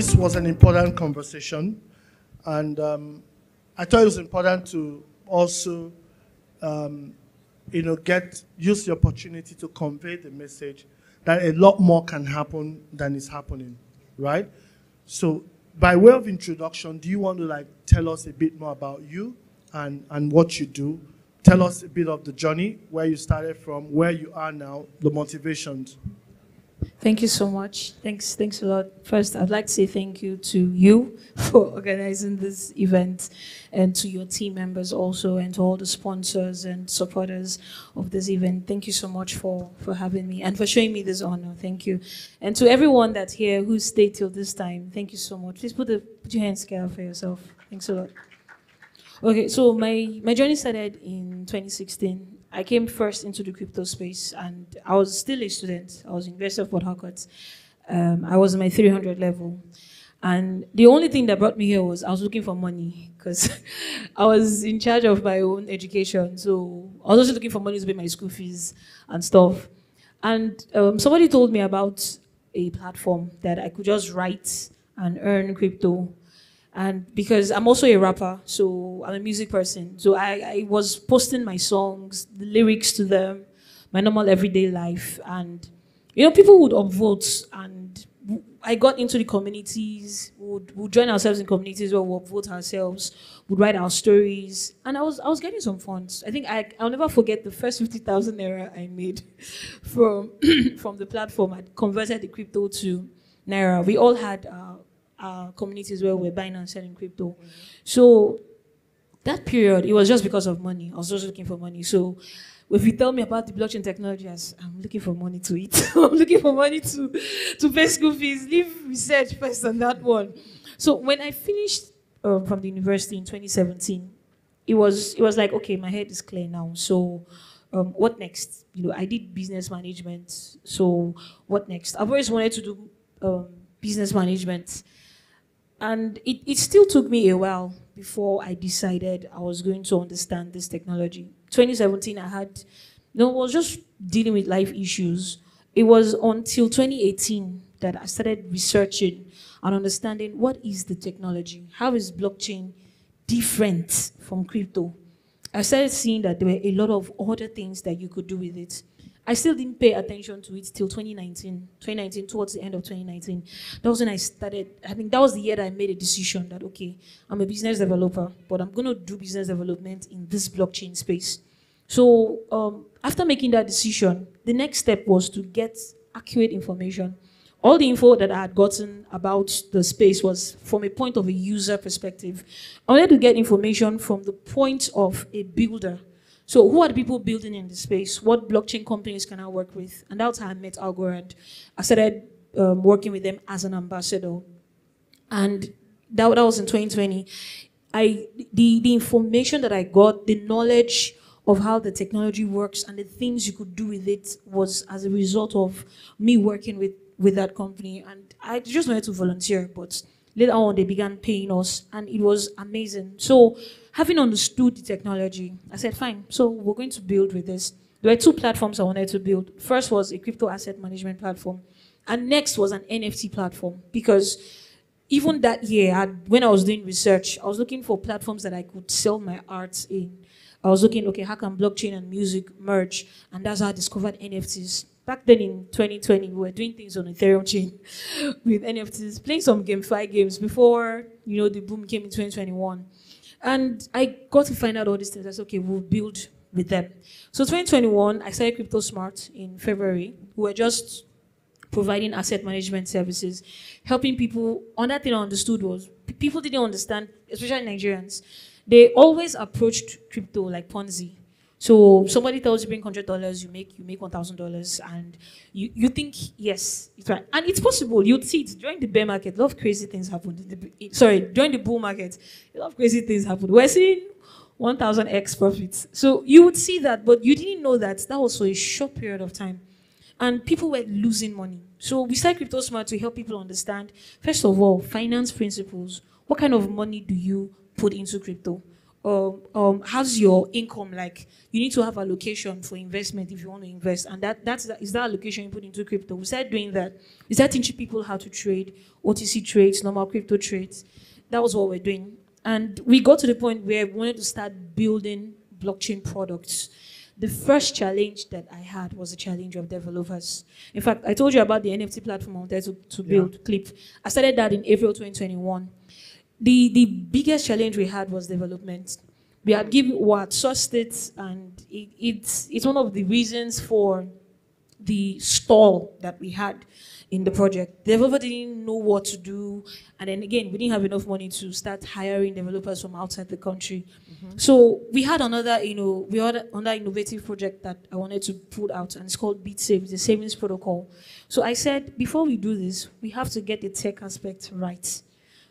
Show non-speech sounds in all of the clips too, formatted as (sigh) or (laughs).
this was an important conversation, and um, I thought it was important to also, um, you know, get use the opportunity to convey the message that a lot more can happen than is happening, right? So, by way of introduction, do you want to like tell us a bit more about you and and what you do? Tell us a bit of the journey, where you started from, where you are now, the motivations. Thank you so much. Thanks, thanks a lot. First, I'd like to say thank you to you (laughs) for organizing this event and to your team members also and to all the sponsors and supporters of this event. Thank you so much for, for having me and for showing me this honor. Thank you. And to everyone that's here who stayed till this time, thank you so much. Please put, the, put your hands together for yourself. Thanks a lot. Okay, so my, my journey started in 2016 I came first into the crypto space, and I was still a student. I was in University of Port Harcourt. Um, I was in my 300 level. And the only thing that brought me here was I was looking for money because (laughs) I was in charge of my own education. So I was also looking for money to pay my school fees and stuff. And um, somebody told me about a platform that I could just write and earn crypto and because I'm also a rapper, so I'm a music person. So I, I was posting my songs, the lyrics to them, my normal everyday life. And, you know, people would upvote and I got into the communities, would would join ourselves in communities where we would vote ourselves, would write our stories, and I was I was getting some funds. I think I I'll never forget the first fifty thousand naira I made (laughs) from (clears throat) from the platform. I converted the crypto to naira. We all had uh, uh, communities where we're buying and selling crypto. So that period, it was just because of money. I was just looking for money. So if you tell me about the blockchain technology, I'm looking for money to eat. (laughs) I'm looking for money to, to pay school fees. Leave research first on that one. So when I finished um, from the university in 2017, it was it was like okay, my head is clear now. So um, what next? You know, I did business management. So what next? I've always wanted to do um, business management and it, it still took me a while before I decided I was going to understand this technology. 2017, I had, you know, I was just dealing with life issues. It was until 2018 that I started researching and understanding what is the technology? How is blockchain different from crypto? I started seeing that there were a lot of other things that you could do with it. I still didn't pay attention to it till 2019. 2019, towards the end of 2019. That was when I started. I think that was the year that I made a decision that, okay, I'm a business developer, but I'm going to do business development in this blockchain space. So um, after making that decision, the next step was to get accurate information. All the info that I had gotten about the space was from a point of a user perspective. I wanted to get information from the point of a builder so who are the people building in this space? What blockchain companies can I work with? And that's how I met Algorand. I started um, working with them as an ambassador. And that, that was in 2020. I, the, the information that I got, the knowledge of how the technology works and the things you could do with it was as a result of me working with, with that company. And I just wanted to volunteer, but later on they began paying us and it was amazing. So having understood the technology, I said, fine, so we're going to build with this. There were two platforms I wanted to build. First was a crypto asset management platform, and next was an NFT platform because even that year, I, when I was doing research, I was looking for platforms that I could sell my art in. I was looking, okay, how can blockchain and music merge? And that's how I discovered NFTs. Back then in 2020, we were doing things on Ethereum chain (laughs) with NFTs, playing some GameFi games before, you know, the boom came in 2021. And I got to find out all these things. I said, okay, we'll build with them. So 2021, I started Crypto Smart in February. We were just providing asset management services, helping people. Another thing I understood was people didn't understand, especially Nigerians. They always approached crypto like Ponzi. So somebody tells you bring hundred dollars, you make you make one thousand dollars, and you, you think yes, it's right, and it's possible. You'd see it during the bear market. A lot of crazy things happen. Sorry, during the bull market, a lot of crazy things happen. We're seeing one thousand x profits. So you would see that, but you didn't know that that was for a short period of time, and people were losing money. So we started Crypto Smart to help people understand first of all finance principles. What kind of money do you put into crypto? Um, um, how's your income like? You need to have allocation for investment if you want to invest, and that that's is that allocation you put into crypto. We started doing that, is that. We started teaching people how to trade OTC trades, normal crypto trades. That was what we're doing, and we got to the point where we wanted to start building blockchain products. The first challenge that I had was a challenge of developers. In fact, I told you about the NFT platform I wanted to, to build, yeah. Clip. I started that in April 2021 the, the biggest challenge we had was development. We had given what sourced it, and it, it's, it's one of the reasons for the stall that we had in the project. Developer didn't know what to do, and then again, we didn't have enough money to start hiring developers from outside the country. Mm-hmm. So we had another, you know, we had another innovative project that I wanted to put out, and it's called BitSave, the savings protocol. So I said, before we do this, we have to get the tech aspect right.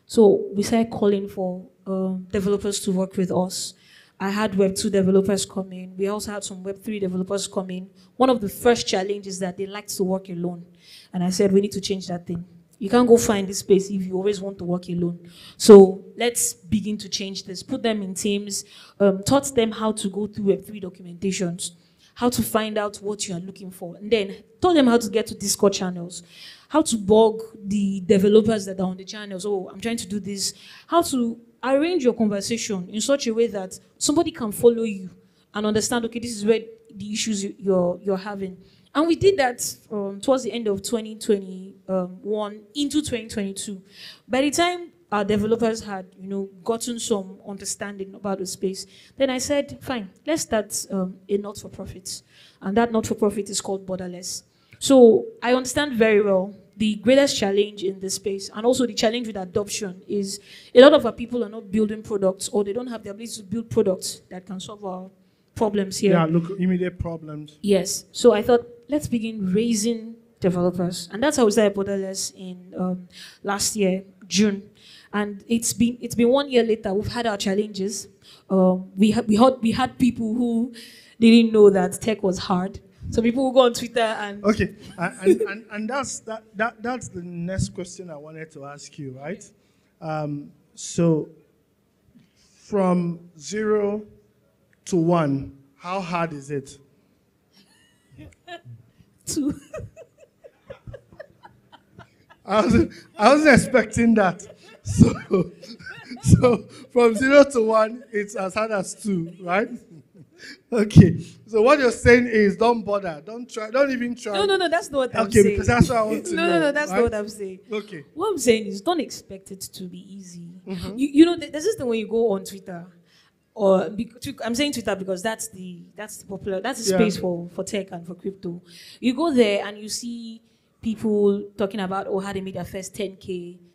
So we started calling for um, developers to work with us. I had Web 2 developers come in. We also had some Web 3 developers come in. One of the first challenges that they liked to work alone. And I said, we need to change that thing. You can't go find this space if you always want to work alone. So let's begin to change this. Put them in teams, um, taught them how to go through Web3 documentations, how to find out what you are looking for, and then taught them how to get to Discord channels how to bug the developers that are on the channels. Oh, I'm trying to do this. How to arrange your conversation in such a way that somebody can follow you and understand, okay, this is where the issues you're, you're having. And we did that um, towards the end of 2021 into 2022. By the time our developers had, you know, gotten some understanding about the space, then I said, fine, let's start um, a not-for-profit. And that not-for-profit is called Borderless. So I understand very well the greatest challenge in this space and also the challenge with adoption is a lot of our people are not building products or they don't have the ability to build products that can solve our problems here. Yeah, look, immediate problems. Yes. So I thought, let's begin raising developers. And that's how we started Borderless in um, last year, June. And it's been it's been one year later. We've had our challenges. Um, we had we had we had people who didn't know that tech was hard. So people will go on Twitter and okay, and, and, and, that's that, that that's the next question I wanted to ask you, right? Um, so from zero to one, how hard is it? Two. I wasn't I wasn't expecting that. So (laughs) so from zero to one, it's as hard as two, right? (laughs) okay. So what you're saying is don't bother. Don't try. Don't even try. No, no, no. That's not what I'm okay, saying. Okay, because that's what I want to no, know. No, no, that's right? not what I'm saying. Okay. What I'm saying is don't expect it to be easy. Mm-hmm. You, you know, there's this thing when you go on Twitter, or I'm saying Twitter because that's the that's the popular that's the space for for tech and for crypto. You go there and you see people talking about oh how they made their first 10k,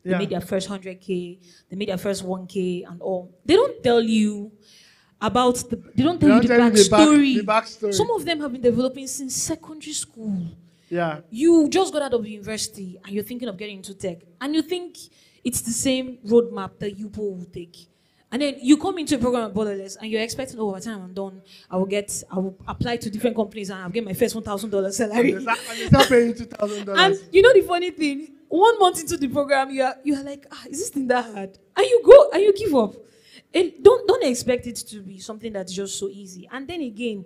they yeah. made their first 100k, they made their first 1k and all. They don't tell you about the they don't tell they you the backstory. Back, backstory. Some of them have been developing since secondary school. Yeah. You just got out of university and you're thinking of getting into tech, and you think it's the same roadmap that you will take. And then you come into a program at Borderless and you're expecting, oh, by the time I'm done, I will get, I will apply to different companies and I'll get my first $1,000 salary. And you start paying $2,000. And you know the funny thing, one month into the program, you are, you are like, ah, is this thing that hard? And you go and you give up. And don't don't expect it to be something that's just so easy. And then again,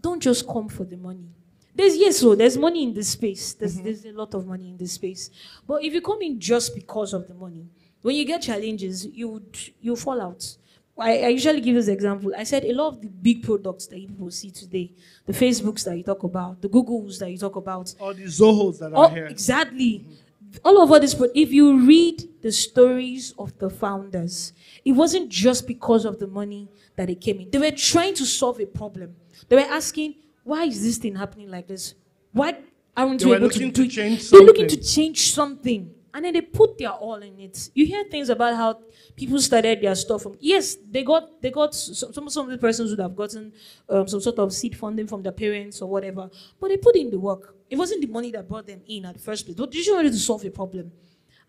don't just come for the money. There's yes, so there's money in this space. There's mm-hmm. there's a lot of money in this space. But if you come in just because of the money, when you get challenges, you would you fall out. I, I usually give this example. I said a lot of the big products that people see today, the Facebooks that you talk about, the Googles that you talk about, all the Zohos that are here. Exactly. Mm-hmm all over this, but if you read the stories of the founders, it wasn't just because of the money that they came in. They were trying to solve a problem. They were asking, why is this thing happening like this? Why aren't they you able to, to do it? They're looking to change something. And then they put their all in it. You hear things about how people started their stuff from. Yes, they got they got some some of the persons would have gotten um, some sort of seed funding from their parents or whatever, but they put in the work. It wasn't the money that brought them in at the first place. But just wanted to solve a problem,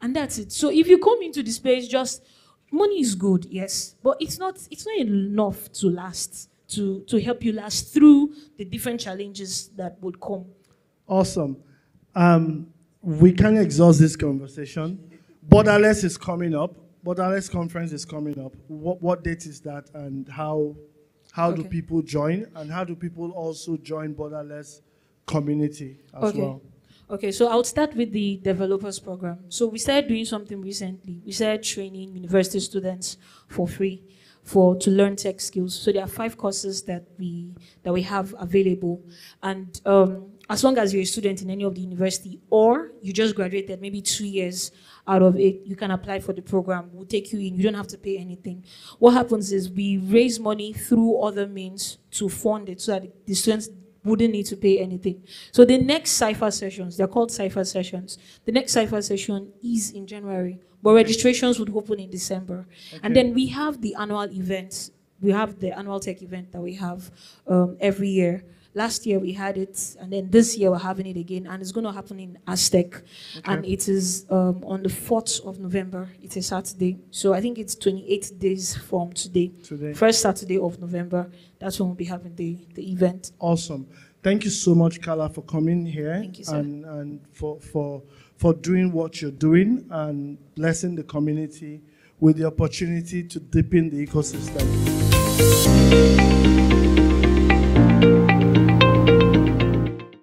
and that's it. So if you come into the space, just money is good, yes, but it's not it's not enough to last to to help you last through the different challenges that would come. Awesome. Um, we can't exhaust this conversation. Borderless is coming up. Borderless conference is coming up. What, what date is that and how, how do people join? And how do people also join Borderless community as Okay. well? Okay, so I'll start with the developers program. So we started doing something recently. We started training university students for free for to learn tech skills. So there are five courses that we that we have available, and um, as long as you're a student in any of the university or you just graduated, maybe two years out of it, you can apply for the program. We'll take you in. You don't have to pay anything. What happens is we raise money through other means to fund it, so that the students wouldn't need to pay anything. So the next Cypher sessions, they're called Cypher sessions. The next Cypher session is in January, but registrations would open in December. And then we have the annual events. We have the annual tech event that we have um, every year. Last year we had it, and then this year we're having it again, and it's going to happen in Aztec, and it is um, on the 4th of November. It's a Saturday, so I think it's 28 days from today. Today. First Saturday of November, that's when we'll be having the, the event. Awesome. Thank you so much, Karla, for coming here Thank you, and, and for, for, for doing what you're doing and blessing the community with the opportunity to deepen the ecosystem.